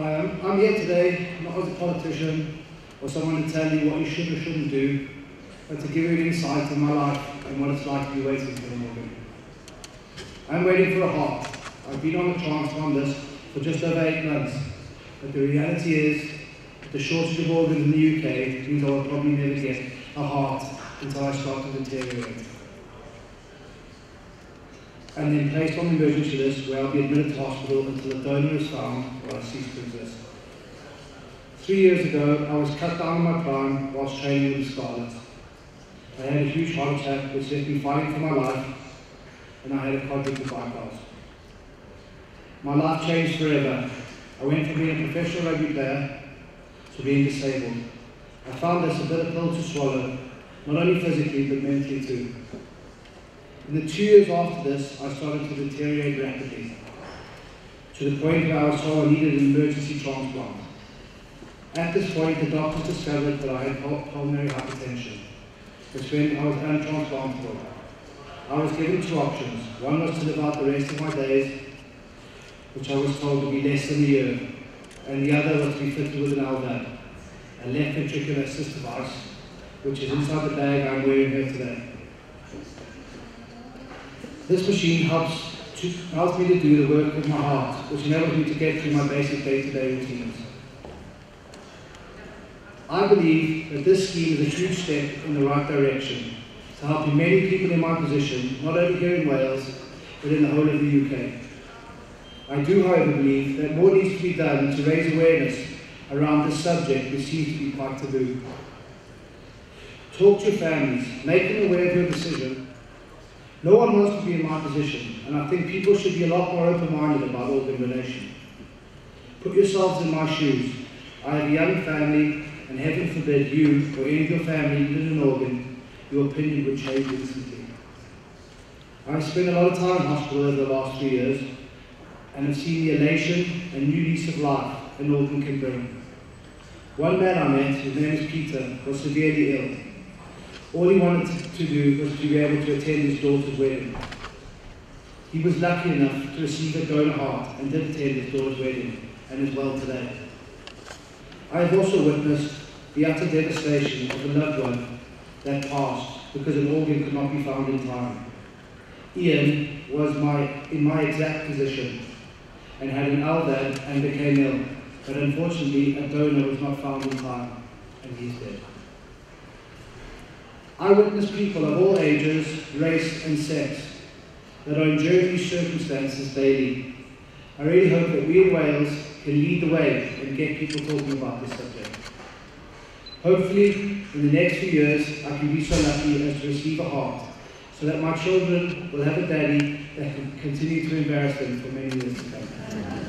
Um, I'm here today not as a politician or someone to tell you what you should or shouldn't do, but to give you an insight in my life and what it's like to be waiting for an organ. I'm waiting for a heart. I've been on the transplant list for just over eight months, but the reality is the shortage of organs in the UK means I will probably never get a heart until I start to deteriorate. And then placed on the emergency list where I'll be admitted to hospital until a donor is found or I cease to exist. Three years ago, I was cut down on my prime whilst training with Scarlet. I had a huge heart attack which left me fighting for my life, and I had a quadruple bypass. My life changed forever. I went from being a professional rugby player to being disabled. I found this a bitter pill to swallow, not only physically but mentally too. In the two years after this, I started to deteriorate rapidly, to the point where I was told I needed an emergency transplant. At this point, the doctors discovered that I had pulmonary hypertension, which meant I was untransplantable. I was given two options. One was to live out the rest of my days, which I was told would be less than a year, and the other was to be fitted with an LVAD, a left ventricular assist device, which is inside the bag I'm wearing here today. This machine helps, to, helps me to do the work of my heart, which enables me to get through my basic day-to-day -day routines. I believe that this scheme is a huge step in the right direction to helping many people in my position, not only here in Wales, but in the whole of the UK. I do, however, believe that more needs to be done to raise awareness around this subject which seems to be quite taboo. Talk to your families, make them aware of your decision. No one wants to be in my position, and I think people should be a lot more open-minded about organ donation. Put yourselves in my shoes. I have a young family and heaven forbid you or any of your family needed an organ, your opinion would change instantly. I've spent a lot of time in hospital over the last three years and have seen the elation and new lease of life an organ can bring. One man I met, his name is Peter, was severely ill. All he wanted to do was to be able to attend his daughter's wedding. He was lucky enough to receive a donor heart and did attend his daughter's wedding and is well today. I have also witnessed the utter devastation of a loved one that passed because an organ could not be found in time. Ian was my, in my exact position and had an LVAD and became ill, but unfortunately a donor was not found in time and he's dead. I witness people of all ages, race and sex that are enduring these circumstances daily. I really hope that we in Wales can lead the way and get people talking about this subject. Hopefully, in the next few years, I can be so lucky as to receive a heart, so that my children will have a daddy that can continue to embarrass them for many years to come.